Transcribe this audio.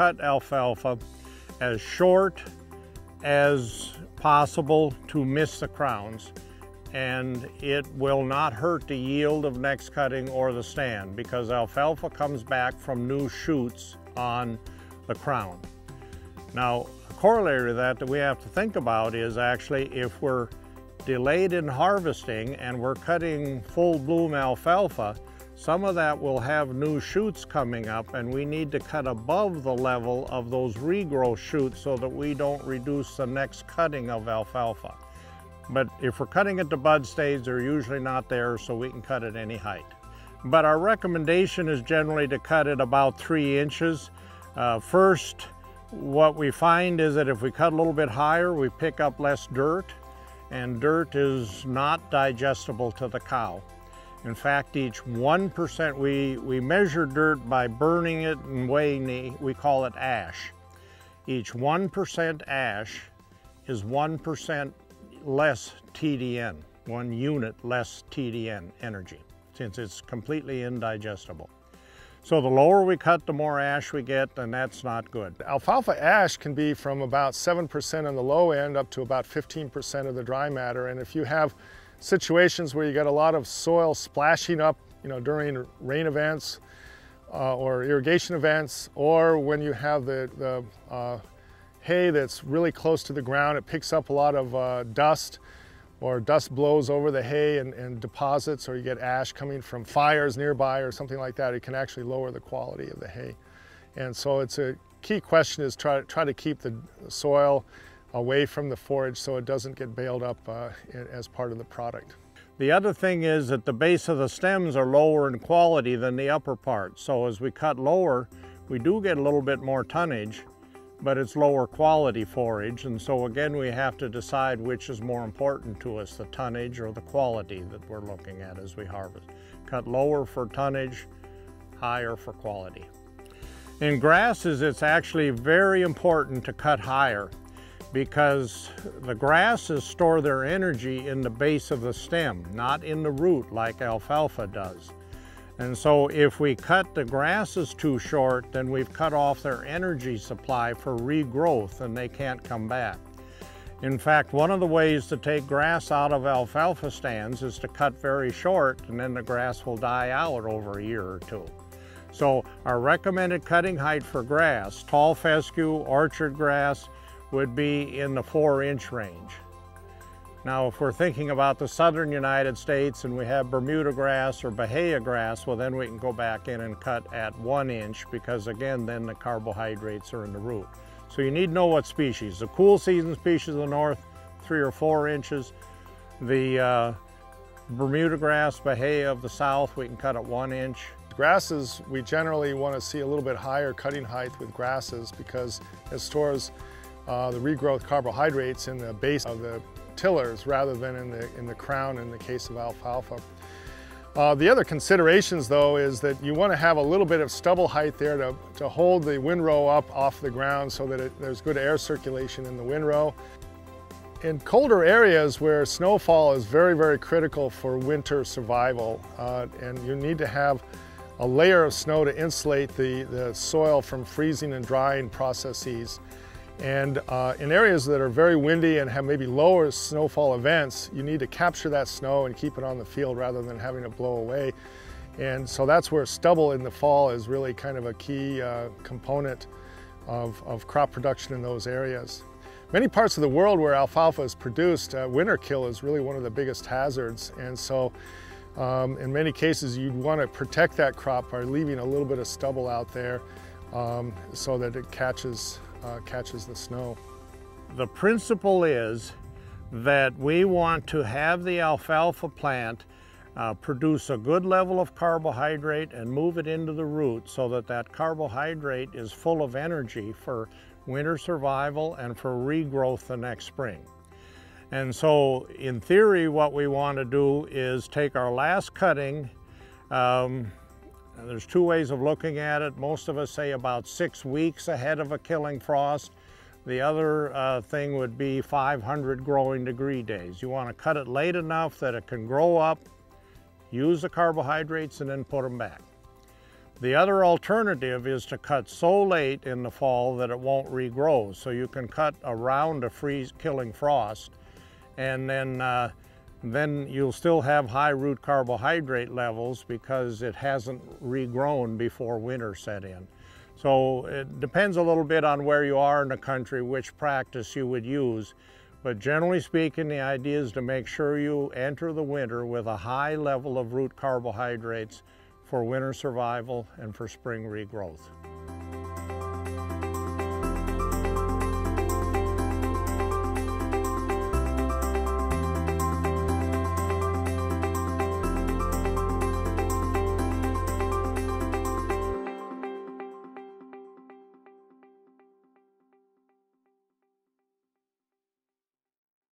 cut alfalfa as short as possible to miss the crowns and it will not hurt the yield of next cutting or the stand because alfalfa comes back from new shoots on the crown. Now, a corollary to that that we have to think about is actually if we're delayed in harvesting and we're cutting full bloom alfalfa, some of that will have new shoots coming up and we need to cut above the level of those regrowth shoots so that we don't reduce the next cutting of alfalfa. But if we're cutting at the bud stage, they're usually not there, so we can cut at any height. But our recommendation is generally to cut at about three inches. Uh, first, what we find is that if we cut a little bit higher, we pick up less dirt, and dirt is not digestible to the cow. In fact, each 1%, we, we measure dirt by burning it and weighing the, we call it ash. Each 1% ash is 1% less TDN, one unit less TDN energy, since it's completely indigestible. So the lower we cut, the more ash we get, and that's not good. Alfalfa ash can be from about 7% on the low end up to about 15% of the dry matter. And if you have situations where you get a lot of soil splashing up, you know, during rain events uh, or irrigation events, or when you have the, the uh, hay that's really close to the ground. It picks up a lot of uh, dust or dust blows over the hay and, and, deposits or you get ash coming from fires nearby or something like that. It can actually lower the quality of the hay. And so it's a key question is try, try to keep the soil away from the forage so it doesn't get baled up uh, as part of the product. The other thing is that the base of the stems are lower in quality than the upper part. So as we cut lower, we do get a little bit more tonnage, but it's lower quality forage. And so again, we have to decide which is more important to us, the tonnage or the quality that we're looking at as we harvest. Cut lower for tonnage, higher for quality. In grasses, it's actually very important to cut higher because the grasses store their energy in the base of the stem, not in the root like alfalfa does. And so if we cut the grasses too short, then we've cut off their energy supply for regrowth and they can't come back. In fact, one of the ways to take grass out of alfalfa stands is to cut very short and then the grass will die out over a year or two. So our recommended cutting height for grass, tall fescue, orchard grass, would be in the four inch range. Now, if we're thinking about the southern United States and we have Bermuda grass or Bahia grass, well, then we can go back in and cut at one inch because again, then the carbohydrates are in the root. So you need to know what species. The cool season species of the north, three or four inches. The uh, Bermuda grass, Bahia of the south, we can cut at one inch. Grasses, we generally want to see a little bit higher cutting height with grasses because it stores uh, the regrowth carbohydrates in the base of the tillers rather than in the, in the crown in the case of alfalfa. Uh, the other considerations though is that you want to have a little bit of stubble height there to, to hold the windrow up off the ground so that it, there's good air circulation in the windrow. In colder areas where snowfall is very, very critical for winter survival uh, and you need to have a layer of snow to insulate the, the soil from freezing and drying processes. And uh, in areas that are very windy and have maybe lower snowfall events, you need to capture that snow and keep it on the field rather than having it blow away. And so that's where stubble in the fall is really kind of a key uh, component of, of, crop production in those areas. Many parts of the world where alfalfa is produced, uh, winter kill is really one of the biggest hazards. And so um, in many cases, you'd want to protect that crop by leaving a little bit of stubble out there um, so that it catches uh, catches the snow. The principle is that we want to have the alfalfa plant uh, produce a good level of carbohydrate and move it into the root so that that carbohydrate is full of energy for winter survival and for regrowth the next spring. And so in theory what we want to do is take our last cutting um, there's two ways of looking at it. Most of us say about six weeks ahead of a killing frost. The other uh, thing would be 500 growing degree days. You want to cut it late enough that it can grow up, use the carbohydrates, and then put them back. The other alternative is to cut so late in the fall that it won't regrow. So you can cut around a freeze killing frost and then uh, then you'll still have high root carbohydrate levels because it hasn't regrown before winter set in. So it depends a little bit on where you are in the country, which practice you would use. But generally speaking, the idea is to make sure you enter the winter with a high level of root carbohydrates for winter survival and for spring regrowth.